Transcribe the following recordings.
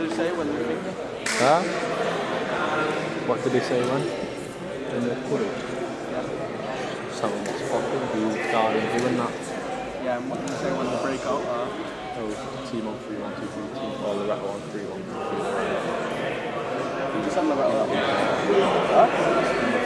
did they say when they finger? Huh? What did they say when? In the footage? Someone was fucking guarding who and that. Yeah, and what did they say when they break out? Uh, Oh, team on three, one, two, three, team. Or the rat one, three, one, three. just have a look at that. Huh?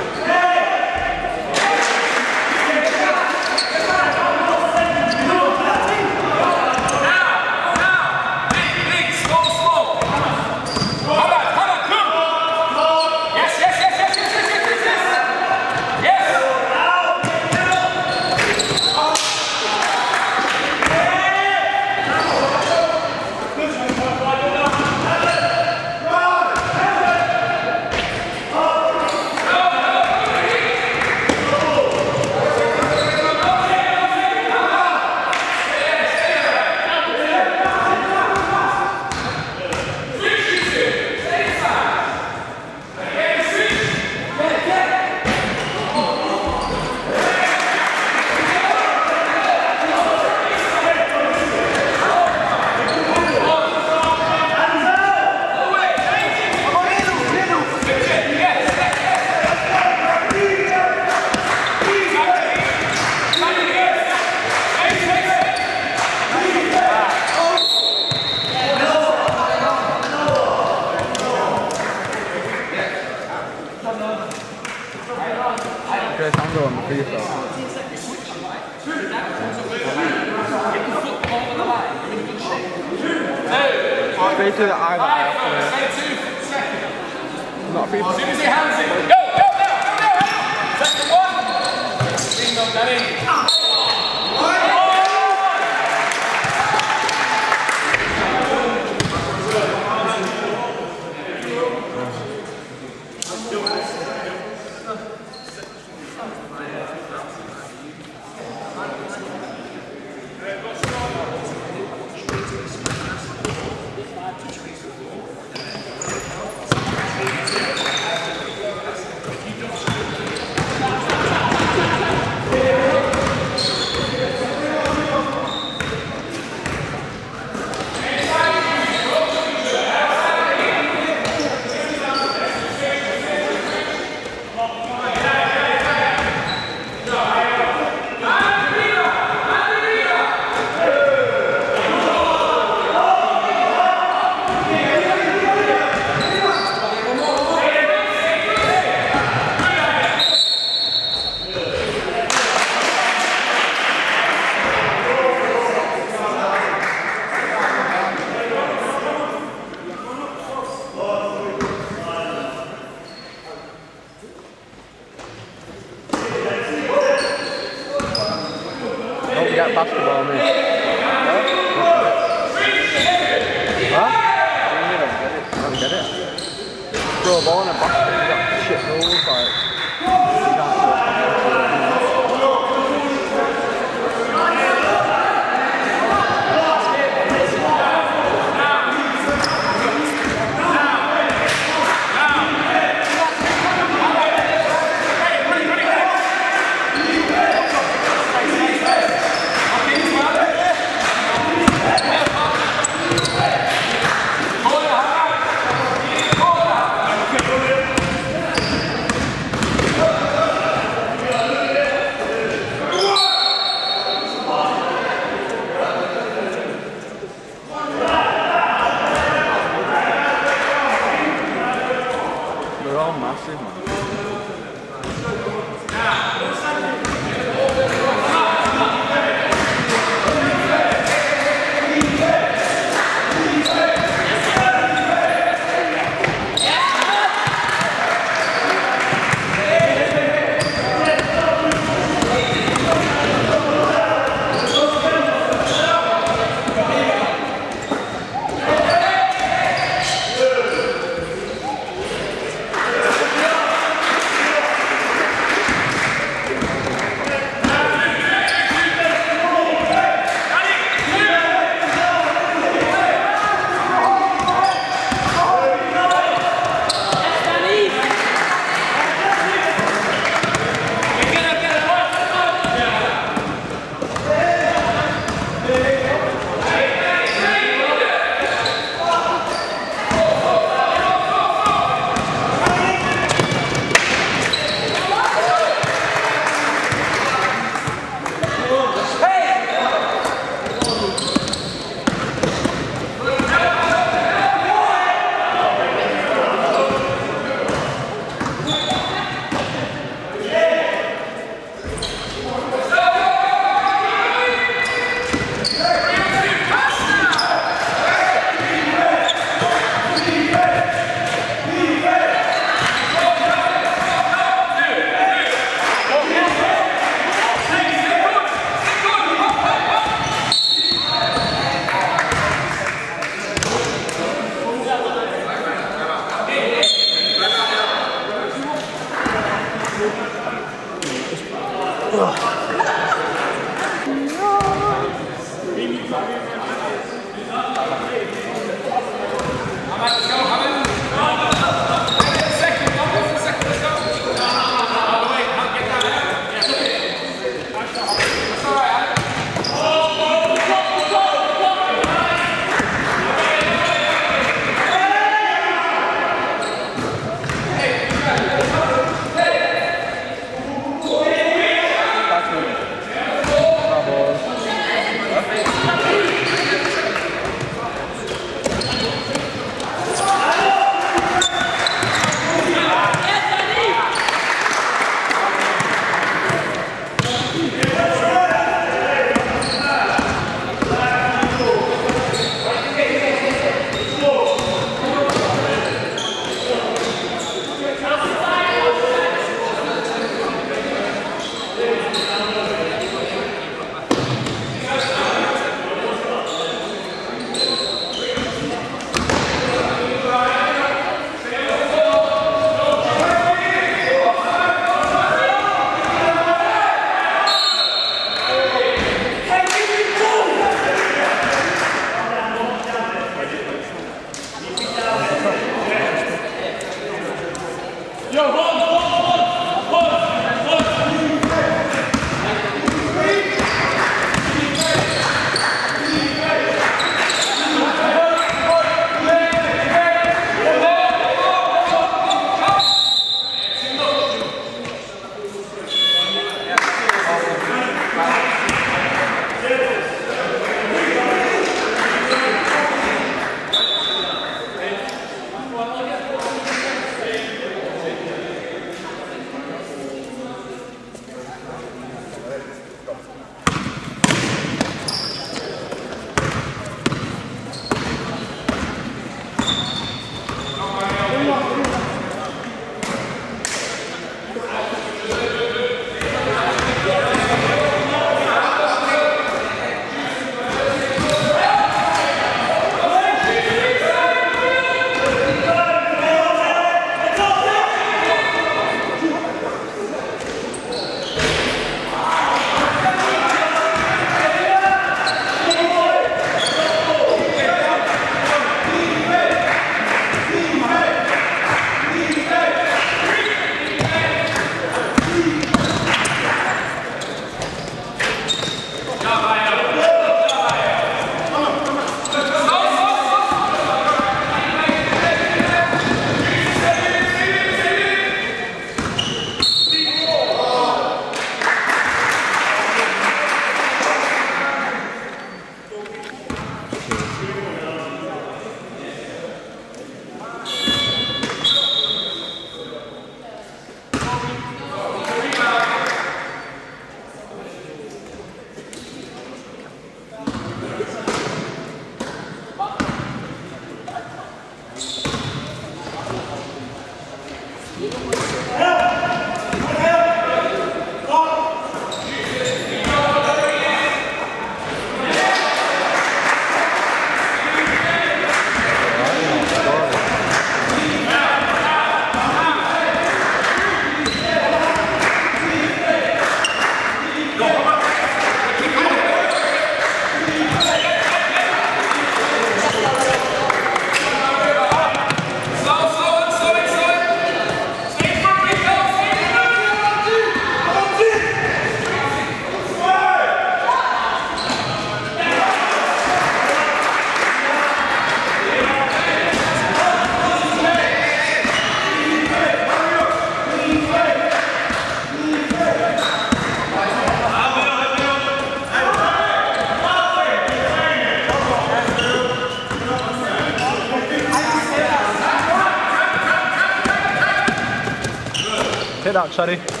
Hit that,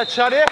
Yeah, Cherry.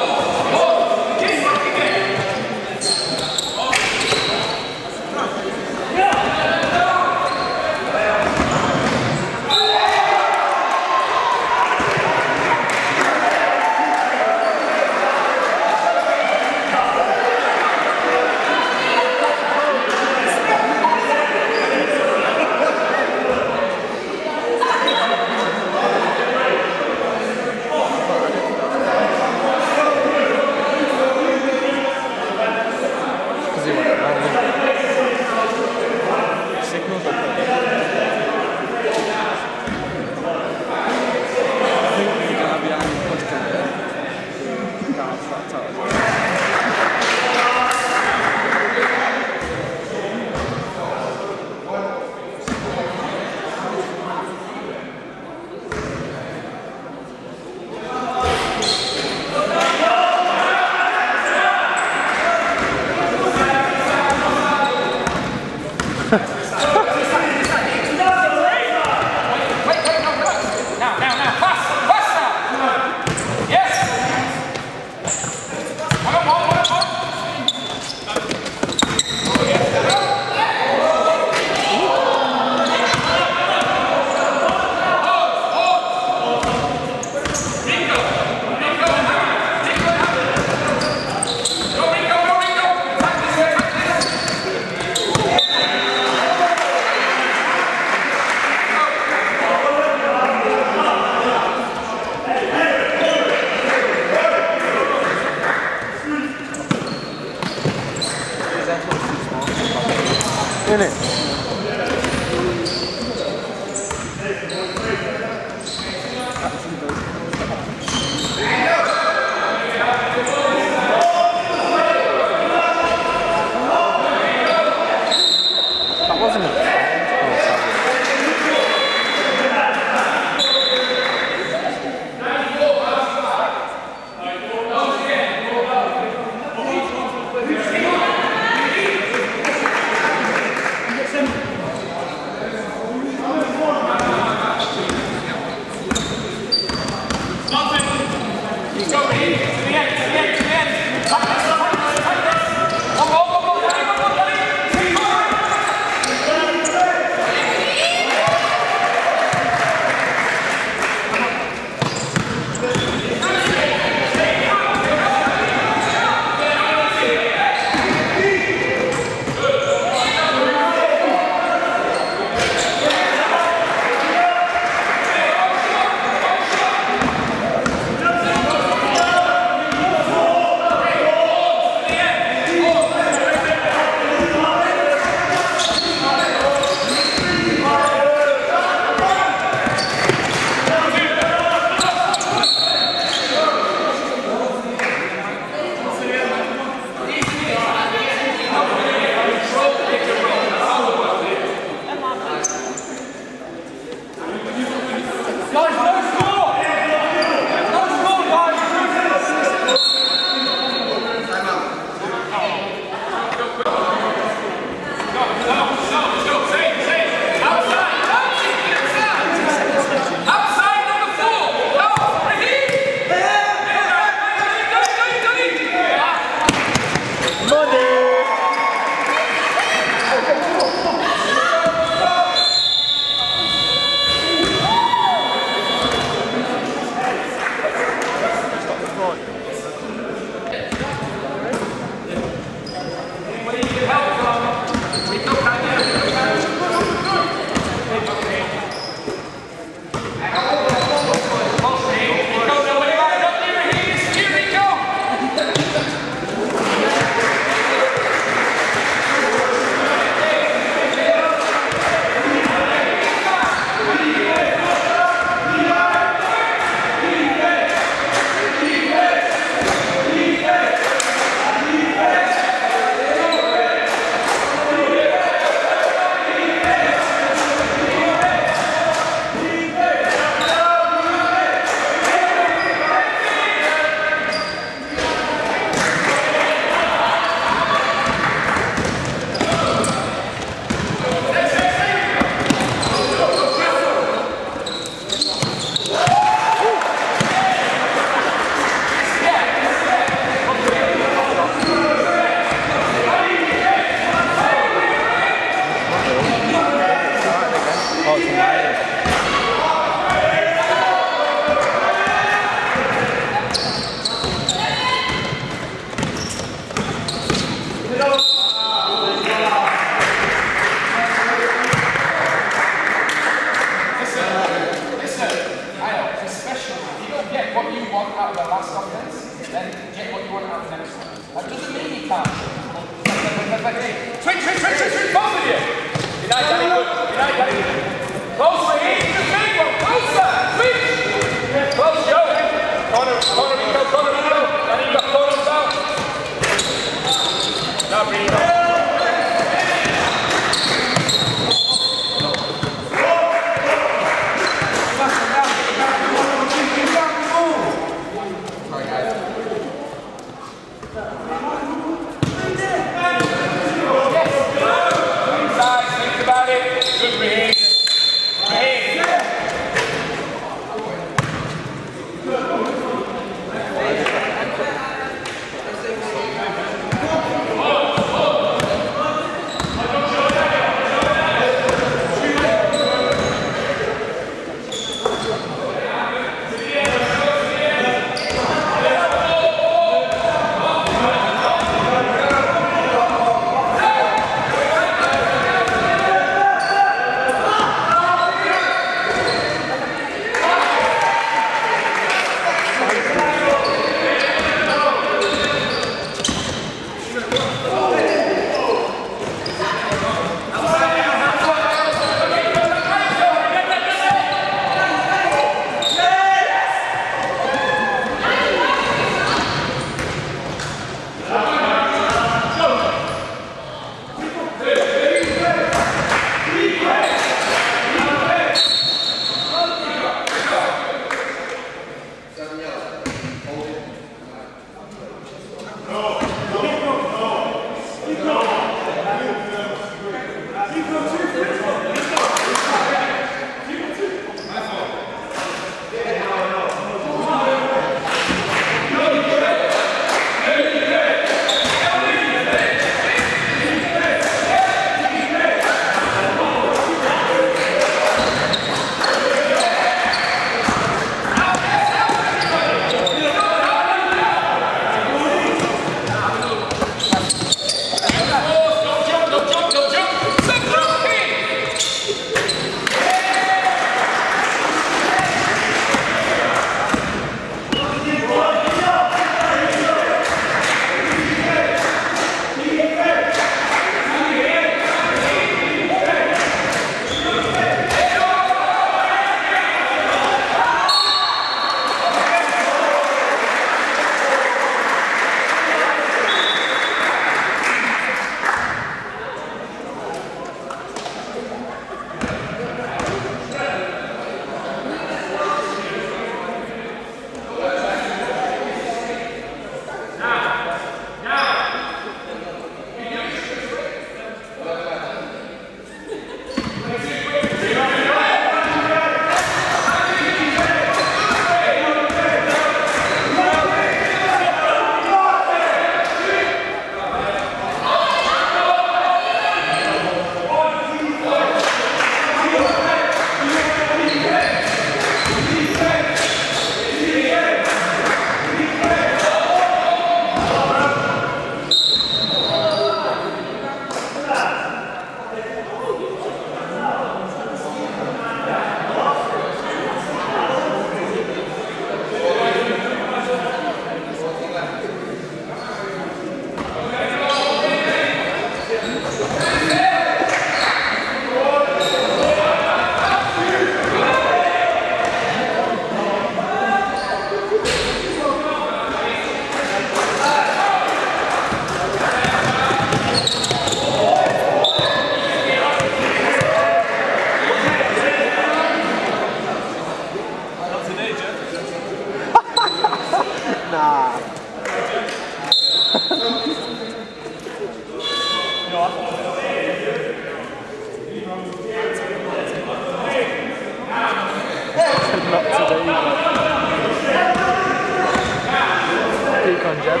Chelsea con Jet.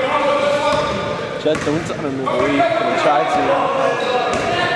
Jet don't on a movie from Chelsea.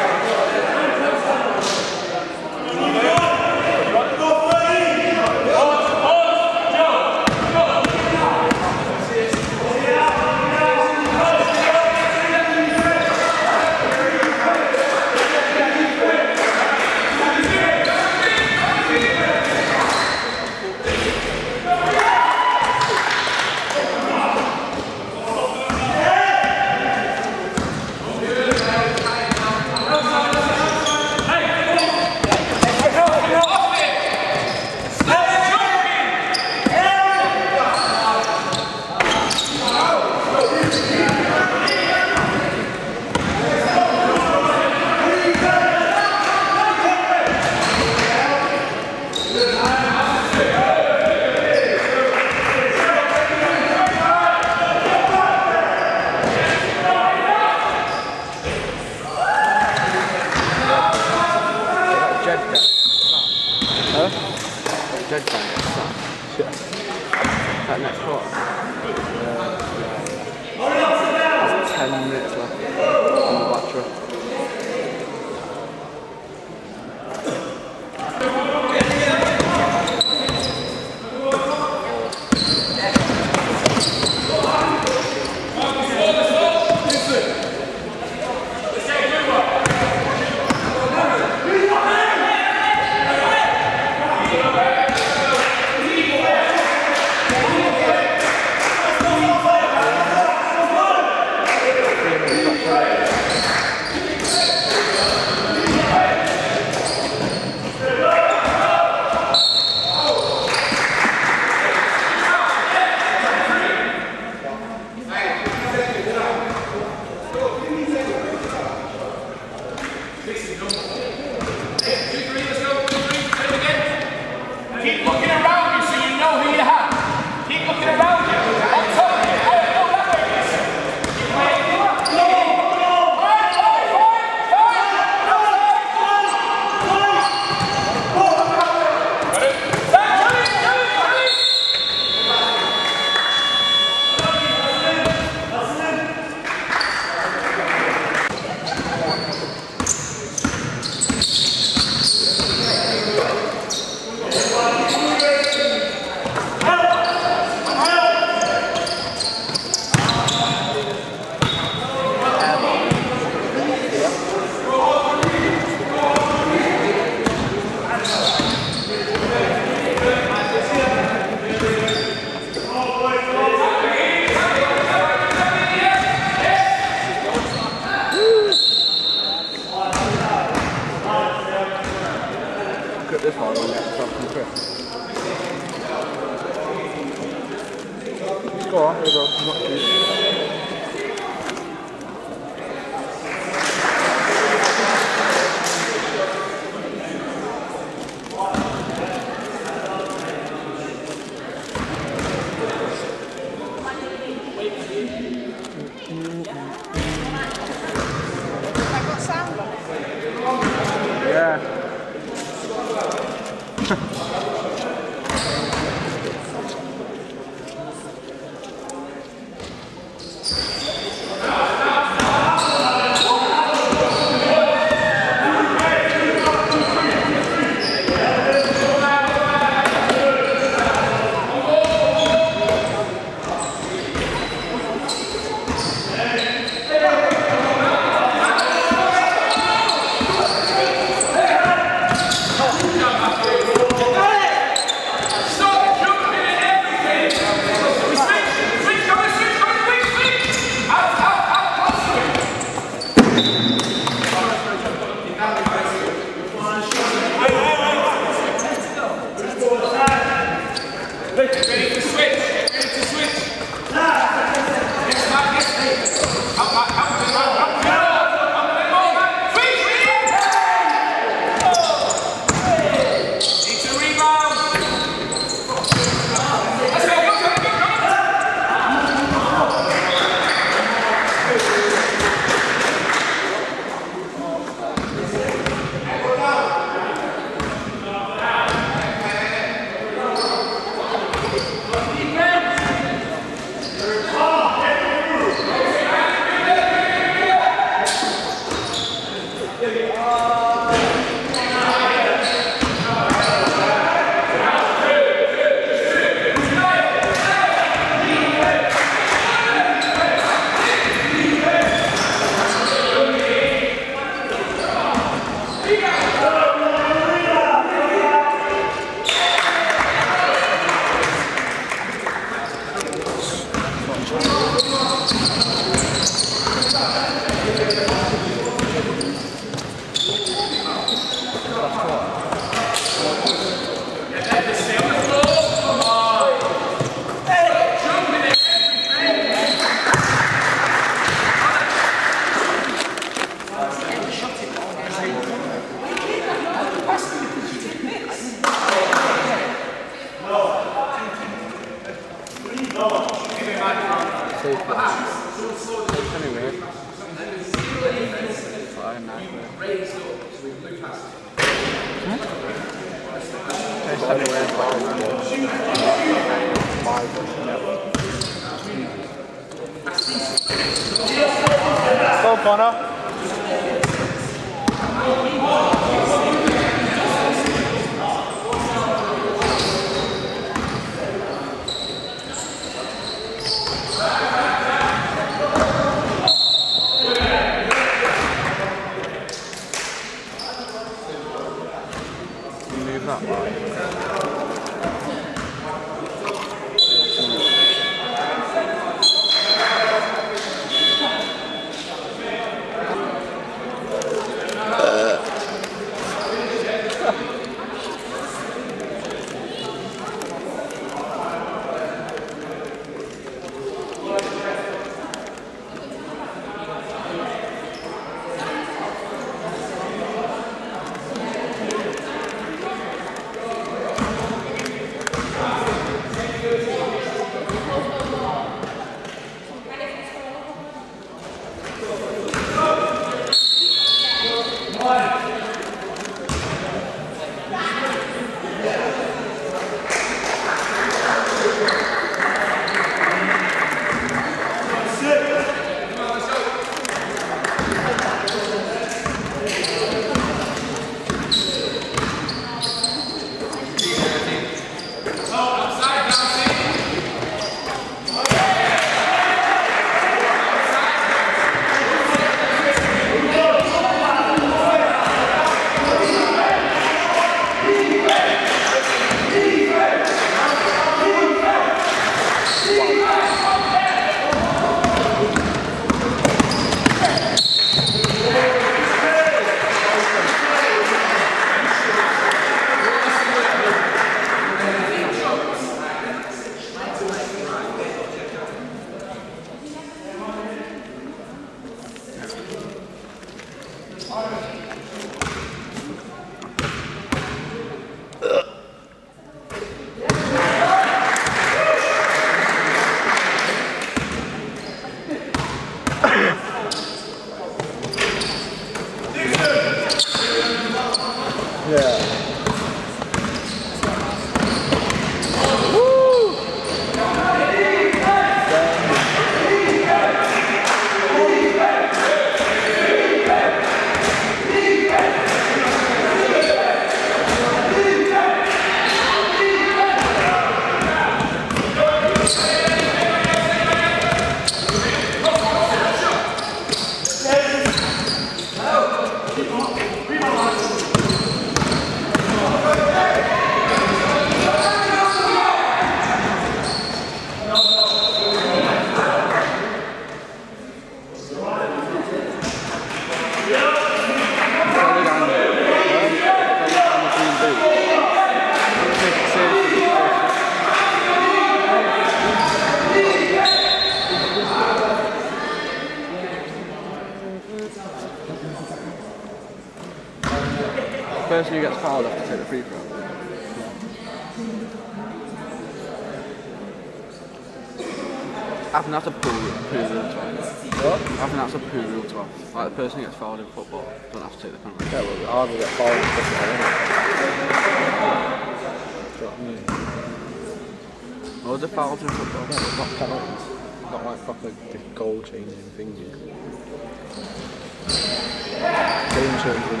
Game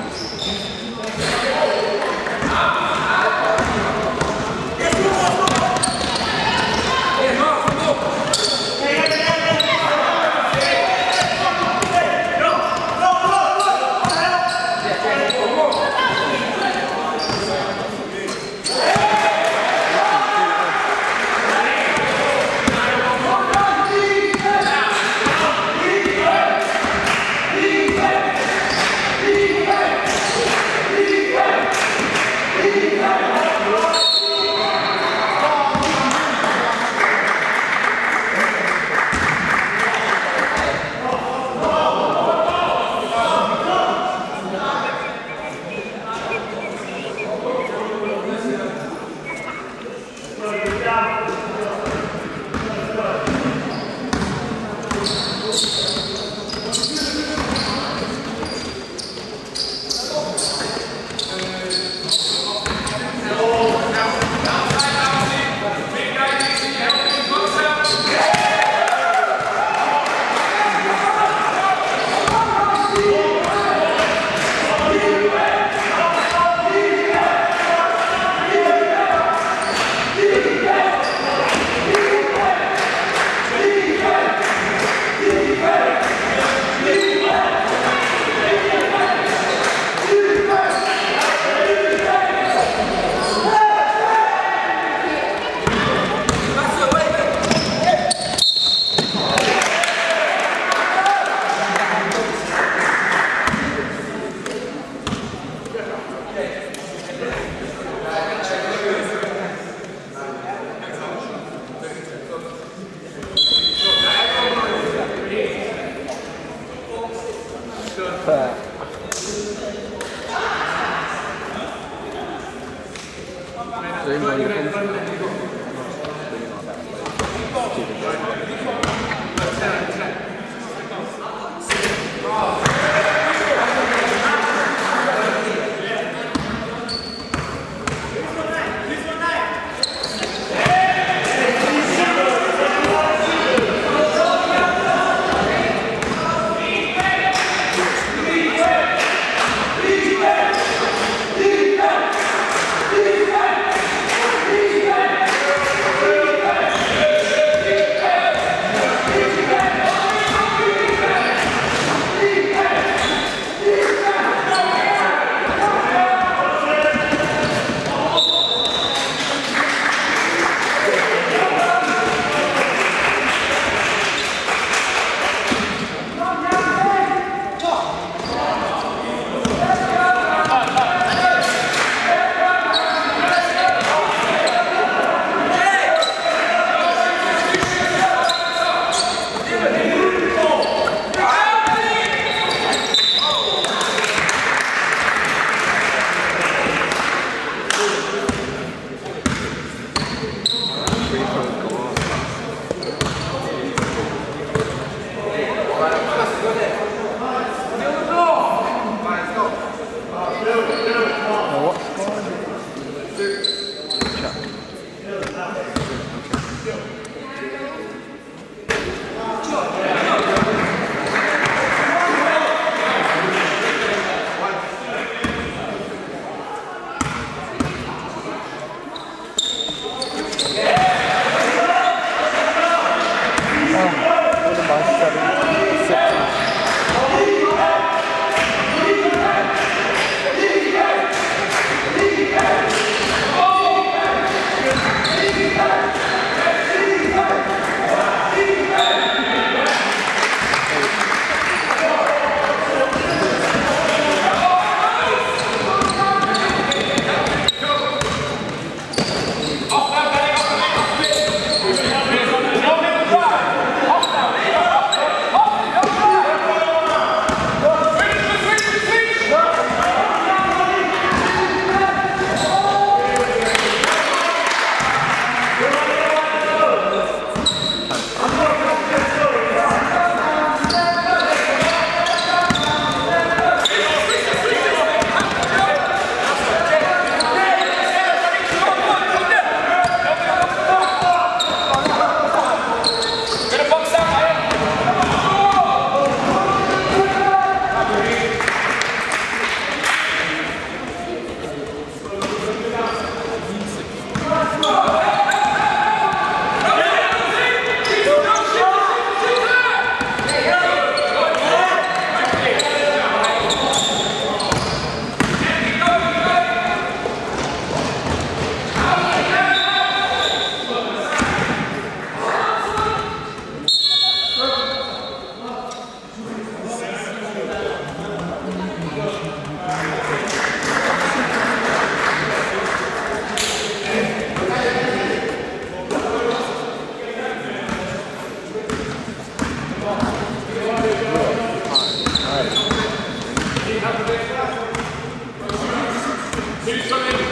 Please come in.